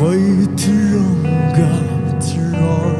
Vai trangar, trangar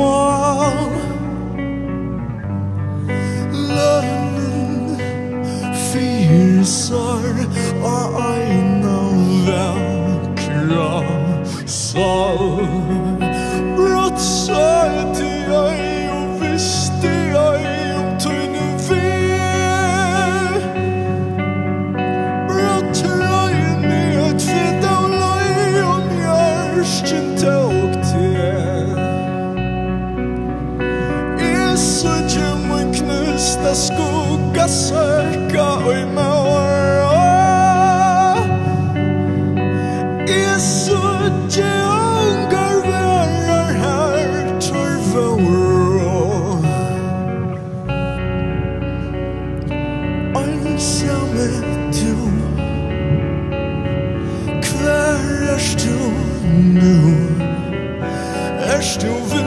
more. London fears are, still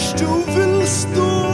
Mensch, du willst du.